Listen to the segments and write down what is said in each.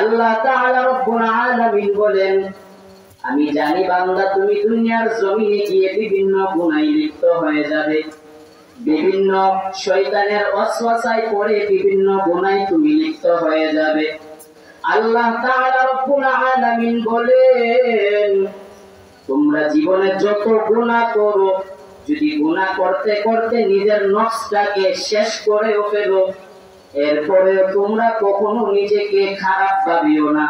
আল্লাহ তাআলা রব্বুল আলামিন বলেন, আমি জানি বান্দা, তুমি দুনিয়ার জমিনে গিয়ে বিভিন্ন গুনাহে লিপ্ত হয়ে যাবে। বিভিন্ন শয়তানের ওয়াসওয়াসায় পড়ে বিভিন্ন গুনাহে তুমি লিপ্ত হয়ে যাবে। আল্লাহ তাআলা রব্বুল আলামিন বলেন, তোমরা জীবনে যত গুনাহ করো, যদি গুনাহ করতে করতে নিজের নফসটাকে শেষ করেও ফেলো এরপরে তোমরা কখনো নিজেকে খারাপ ভাবিও না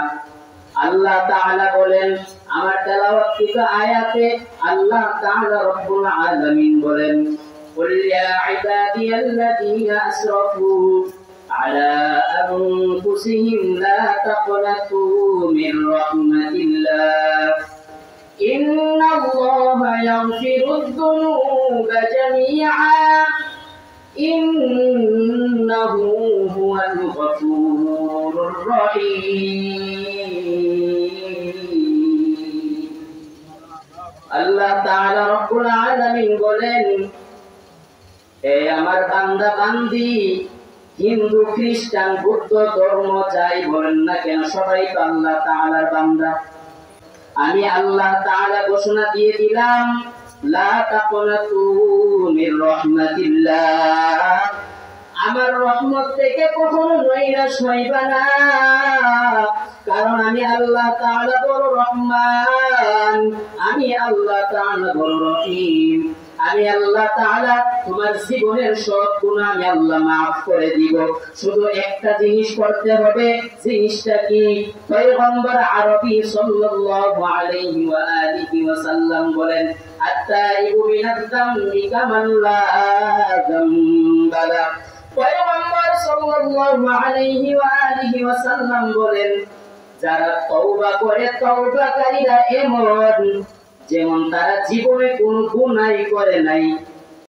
আল্লাহ তাআলা বলেন আমার তেলাওয়াতকৃত আয়াতে আল্লাহ তাআলা রব্বুল আলামিন বলেন قل يا عبادي الذين أسرفوا على أنفسهم لا تقنطوا من رحمة الله إن الله يغفر الذنوب جميعا إنه হিন্দু, খ্রিস্টান, বুদ্ধ, ধর্ম, যাই বলেন না কেন, সবাই আল্লাহ আমি আল্লাহ ঘোষণা দিয়ে দিলাম, লা আমার রহমত থেকে কখনো নৈরাশ হইবা না। কারণ আমি আল্লাহ তাআলা বড় রহমান। আমি আল্লাহ তাআলা বড় রহিম। আমি আল্লাহ তাআলা তোমার জীবনের সব গুনাহ আমি আল্লাহ maaf করে দিব। শুধু একটা জিনিস করতে হবে, জিনিসটা কি? পয়গম্বর আরবি সাল্লাল্লাহু আলাইহি ওয়া আলিহি ওয়া সাল্লাম বলেন, আত্তাইবু মিনাজ যামবি কামান লা যামবা লা। পয়গম্বর সাল্লাল্লাহু আলাইহি ওয়া আলিহি ওয়া সাল্লাম বলেন, যারা তওবা করে তওবাকারীরা এমন, যেমন তারা জীবনে কোনো গুনাহই করে নাই